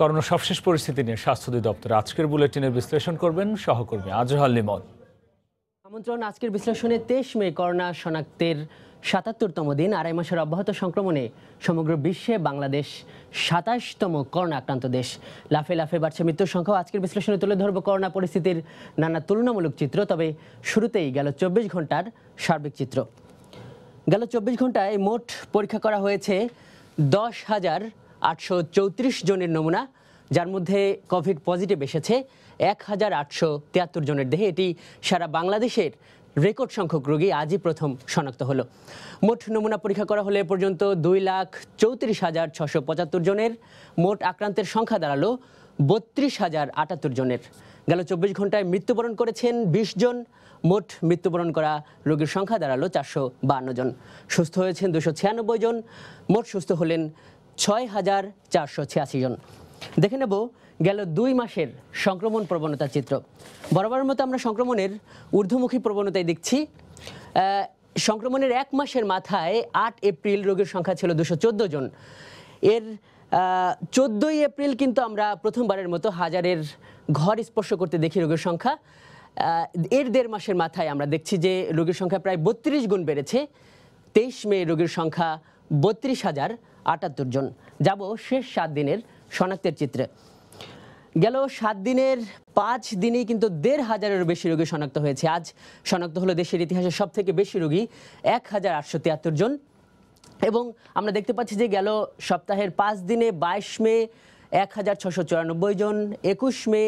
Corona সবশেষ পরিস্থিতি নিয়ে স্বাস্থ্য অধিদপ্তর আজকের বুলেটিনের বিশ্লেষণ করবেন সহকর্মী আজহাল লিমন। আমন্ত্রণ আজকের বিশ্লেষণে তেইশ মে করোনা শনাক্তের সাতাত্তরতম দিন, আড়াই মাসের অব্যাহত সংক্রমণে সমগ্র বিশ্বে বাংলাদেশ সাতাশতম করোনা আক্রান্ত দেশ। লাফে লাফে বাড়ছে মৃত্যুর সংখ্যা। আজকের বিশ্লেষণে তুলে ধরবো করোনা পরিস্থিতির নানা তুলনামূলক চিত্র, তবে শুরুতেই গেল চব্বিশ ঘণ্টার সার্বিক চিত্র। গেল চব্বিশ ঘন্টায় মোট পরীক্ষা করা হয়েছে দশ হাজার আটশো চৌত্রিশ জনের নমুনা, যার মধ্যে কোভিড পজিটিভ এসেছে এক হাজার আটশো তিয়াত্তর জনের দেহে। এটি সারা বাংলাদেশের রেকর্ড সংখ্যক রোগী আজই প্রথম শনাক্ত হলো। মোট নমুনা পরীক্ষা করা হলে পর্যন্ত দুই লাখ চৌত্রিশ হাজার ছশো পঁচাত্তর জনের, মোট আক্রান্তের সংখ্যা দাঁড়াল বত্রিশ হাজার আটাত্তর জনের। গেল চব্বিশ ঘন্টায় মৃত্যুবরণ করেছেন বিশ জন, মোট মৃত্যুবরণ করা রোগীর সংখ্যা দাঁড়াল চারশো বান্ন জন। সুস্থ হয়েছেন দুশো ছিয়ানব্বই জন, মোট সুস্থ হলেন ছয় হাজার চারশো ছিয়াশি জন। দেখে নেব গেল দুই মাসের সংক্রমণ প্রবণতা চিত্র। বরাবরের মতো আমরা সংক্রমণের ঊর্ধ্বমুখী প্রবণতায় দেখছি। সংক্রমণের এক মাসের মাথায় আট এপ্রিল রোগীর সংখ্যা ছিল দুশো জন। এর চোদ্দোই এপ্রিল কিন্তু আমরা প্রথমবারের মতো হাজারের ঘর স্পর্শ করতে দেখি রোগীর সংখ্যা। এর দেড় মাসের মাথায় আমরা দেখছি যে রোগীর সংখ্যা প্রায় বত্রিশ গুণ বেড়েছে। তেইশ মে রোগীর সংখ্যা বত্রিশ হাজার আটাত্তর জন। যাব শেষ সাত দিনের শনাক্তের চিত্রে। গেল সাত দিনের পাঁচ দিনেই কিন্তু দেড় হাজারেরও বেশি রোগী শনাক্ত হয়েছে। আজ শনাক্ত হলো দেশের ইতিহাসে সব থেকে বেশি রোগী, এক হাজার আটশো তিয়াত্তর জন। এবং আমরা দেখতে পাচ্ছি যে গেল সপ্তাহের পাঁচ দিনে বাইশ মে এক হাজার ছশো চুরানব্বই জন, একুশ মে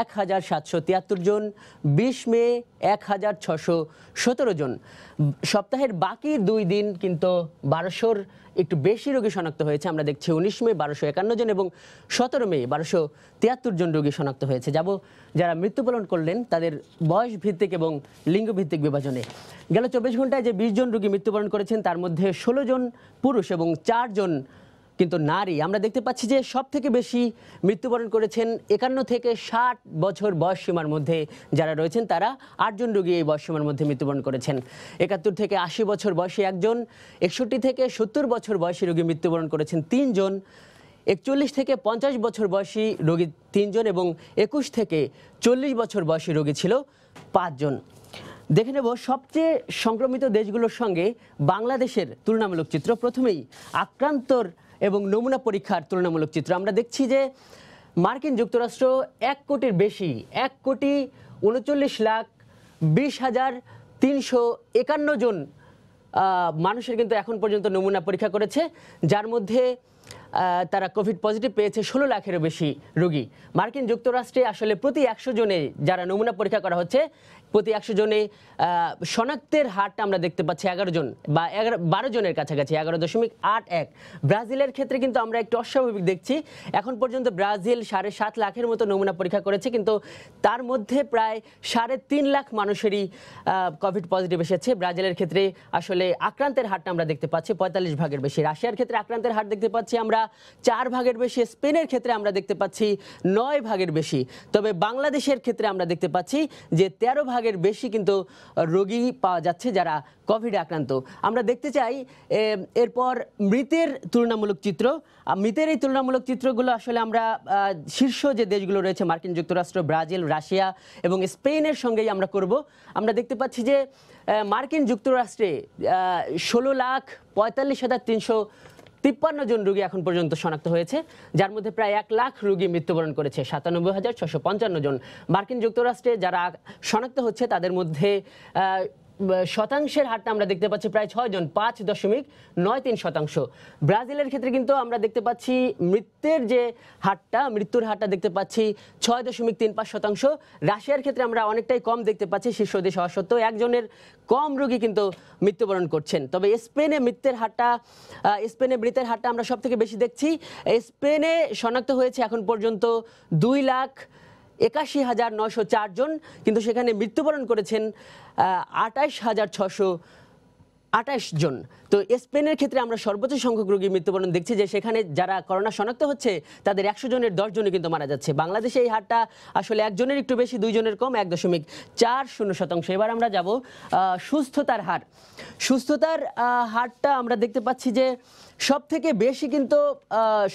এক হাজার সাতশো তিয়াত্তর জন, বিশ মে এক হাজার ছশো সতেরো জন। সপ্তাহের বাকি দুই দিন কিন্তু বারোশোর একটু বেশি রোগী শনাক্ত হয়েছে। আমরা দেখছি উনিশ মে বারোশো একান্ন জন এবং সতেরো মে বারোশো তিয়াত্তর জন রোগী শনাক্ত হয়েছে। যাব যারা মৃত্যুবরণ করলেন, তাদের বয়স ভিত্তিক এবং লিঙ্গ ভিত্তিক বিভাজনে। গেল চব্বিশ ঘন্টায় যে বিশ জন রোগী মৃত্যুবরণ করেছেন, তার মধ্যে ষোলো জন পুরুষ এবং চারজন কিন্তু নারী, আমরা দেখতে পাচ্ছি যে সব থেকে বেশি মৃত্যুবরণ করেছেন একান্ন থেকে ষাট বছর বয়স সীমার মধ্যে যারা রয়েছেন, তারা আটজন রোগী এই বয়স সীমার মধ্যে মৃত্যুবরণ করেছেন। একাত্তর থেকে আশি বছর বয়সী একজন, একষট্টি থেকে সত্তর বছর বয়সী রোগী মৃত্যুবরণ করেছেন তিনজন, একচল্লিশ থেকে পঞ্চাশ বছর বয়সী রোগী তিনজন এবং একুশ থেকে চল্লিশ বছর বয়সী রোগী ছিল পাঁচজন। দেখে নেব সবচেয়ে সংক্রমিত দেশগুলোর সঙ্গে বাংলাদেশের তুলনামূলক চিত্র। প্রথমেই আক্রান্তর এবং নমুনা পরীক্ষার তুলনামূলক চিত্র। আমরা দেখছি যে মার্কিন যুক্তরাষ্ট্র এক কোটির বেশি, এক কোটি উনচল্লিশ লাখ বিশ হাজার তিনশো একান্ন জন মানুষের কিন্তু এখন পর্যন্ত নমুনা পরীক্ষা করেছে, যার মধ্যে তারা কোভিড পজিটিভ পেয়েছে, ষোলো লাখেরও বেশি রোগী। মার্কিন যুক্তরাষ্ট্রে আসলে প্রতি একশো জনে যারা নমুনা পরীক্ষা করা হচ্ছে, প্রতি একশো জনে শনাক্তের হারটা আমরা দেখতে পাচ্ছি এগারো জন বা এগারো, বারো জনের কাছাকাছি, এগারো দশমিক আট এক। ব্রাজিলের ক্ষেত্রে কিন্তু আমরা একটু অস্বাভাবিক দেখছি। এখন পর্যন্ত ব্রাজিল সাড়ে সাত লাখের মতো নমুনা পরীক্ষা করেছে, কিন্তু তার মধ্যে প্রায় সাড়ে তিন লাখ মানুষেরই কোভিড পজিটিভ এসেছে। ব্রাজিলের ক্ষেত্রে আসলে আক্রান্তের হারটা আমরা দেখতে পাচ্ছি, পঁয়তাল্লিশ ভাগের বেশি। রাশিয়ার ক্ষেত্রে আক্রান্তের হার দেখতে পাচ্ছি আমরা চার ভাগের বেশি স্পেনের ক্ষেত্রে আমরা দেখতে পাচ্ছি নয় ভাগের বেশি। তবে বাংলাদেশের ক্ষেত্রে আমরা দেখতে পাচ্ছি যে তেরো ভাগের বেশি কিন্তু রোগী পাওয়া যাচ্ছে যারা কোভিডে আক্রান্ত। আমরা দেখতে চাই এরপর মৃতের তুলনামূলক চিত্র। মৃতের এই তুলনামূলক চিত্রগুলো আসলে আমরা শীর্ষ যে দেশগুলো রয়েছে, মার্কিন যুক্তরাষ্ট্র, ব্রাজিল, রাশিয়া এবং স্পেনের সঙ্গেই আমরা করব। আমরা দেখতে পাচ্ছি যে মার্কিন যুক্তরাষ্ট্রে ষোলো লাখ পঁয়তাল্লিশ হাজার তিনশো তিপ্পান্ন জন রোগী এখন পর্যন্ত শনাক্ত হয়েছে, যার মধ্যে প্রায় এক লাখ রোগী মৃত্যুবরণ করেছে। সাতানব্বই হাজার ছশো পঞ্চান্ন জন। মার্কিন যুক্তরাষ্ট্রে যারা শনাক্ত হচ্ছে, তাদের মধ্যে শতাংশের হারটা আমরা দেখতে পাচ্ছি প্রায় ছয় জন, পাঁচ দশমিক নয় তিন শতাংশ। ব্রাজিলের ক্ষেত্রে কিন্তু আমরা দেখতে পাচ্ছি মৃত্যুর যে হারটা, মৃত্যুর হারটা দেখতে পাচ্ছি ছয় দশমিক তিন পাঁচ শতাংশ। রাশিয়ার ক্ষেত্রে আমরা অনেকটাই কম দেখতে পাচ্ছি শীর্ষ দেশ হওয়া সত্ত্বেও একজনের কম রোগী কিন্তু মৃত্যুবরণ করছেন। তবে স্পেনে মৃত্যুর হারটা স্পেনে মৃতের হারটা আমরা সব থেকে বেশি দেখছি। স্পেনে শনাক্ত হয়েছে এখন পর্যন্ত দুই লাখ একাশি হাজার নশো চারজন কিন্তু সেখানে মৃত্যুবরণ করেছেন আটাইশ হাজার ছশো আঠাশ জন। তো স্পেনের ক্ষেত্রে আমরা সর্বোচ্চ সংখ্যক রোগী মৃত্যুবরণ দেখছি যে সেখানে যারা করোনা শনাক্ত হচ্ছে, তাদের একশো জনের দশ জনই কিন্তু মারা যাচ্ছে। বাংলাদেশে এই হারটা আসলে একজনের একটু বেশি দুইজনের কম, এক দশমিক চার শূন্য শতাংশ। এবার আমরা যাব সুস্থতার হার। সুস্থতার হারটা আমরা দেখতে পাচ্ছি যে সব থেকে বেশি কিন্তু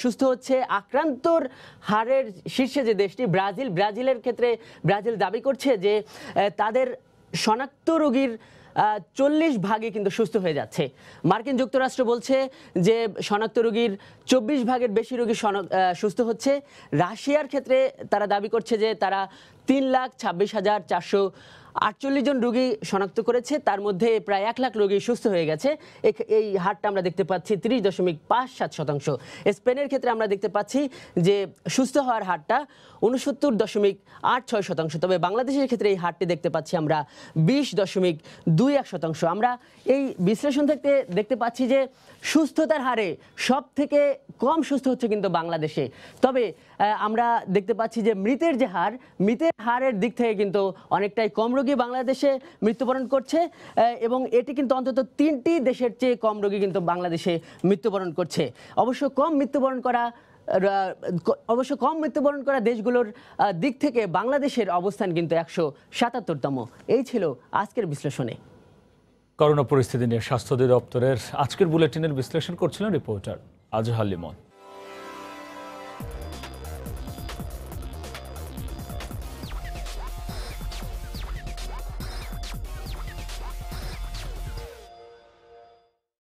সুস্থ হচ্ছে আক্রান্তর হারের শীর্ষে যে দেশটি, ব্রাজিল। ব্রাজিলের ক্ষেত্রে ব্রাজিল দাবি করছে যে তাদের শনাক্ত রোগীর চল্লিশ ভাগে কিন্তু সুস্থ হয়ে যাচ্ছে। মার্কিন যুক্তরাষ্ট্র বলছে যে, শনাক্ত রোগীর চব্বিশ ভাগের বেশি রোগী সুস্থ হচ্ছে। রাশিয়ার ক্ষেত্রে তারা দাবি করছে যে, তারা তিন লাখ ছাব্বিশ হাজার চারশো আটচল্লিশ জন রোগী শনাক্ত করেছে, তার মধ্যে প্রায় এক লাখ রোগী সুস্থ হয়ে গেছে। এই হারটা আমরা দেখতে পাচ্ছি তিরিশ দশমিক পাঁচ সাত শতাংশ। স্পেনের ক্ষেত্রে আমরা দেখতে পাচ্ছি যে সুস্থ হওয়ার হারটা উনসত্তর দশমিক আট ছয় শতাংশ। তবে বাংলাদেশের ক্ষেত্রে এই হারটি দেখতে পাচ্ছি আমরা বিশ দশমিক দুই এক শতাংশ। আমরা এই বিশ্লেষণ থেকে দেখতে পাচ্ছি যে সুস্থতার হারে সব থেকে কম সুস্থ হচ্ছে কিন্তু বাংলাদেশে। তবে আমরা দেখতে পাচ্ছি যে মৃতের যে হার, মৃতের হারের দিক থেকে কিন্তু অনেকটাই কম রোগী বাংলাদেশে মৃত্যুবরণ করছে এবং এটি কিন্তু অন্তত তিনটি দেশের চেয়ে কম রোগী কিন্তু বাংলাদেশে মৃত্যুবরণ করছে। অবশ্য কম মৃত্যুবরণ করা অবশ্য কম মৃত্যুবরণ করা দেশগুলোর দিক থেকে বাংলাদেশের অবস্থান কিন্তু একশো সাতাত্তরতম। এই ছিল আজকের বিশ্লেষণে। করোনা পরিস্থিতি নিয়ে স্বাস্থ্য অধিদপ্তরের আজকের বুলেটিনের বিশ্লেষণ করছিলেন রিপোর্টার আজহার লিমন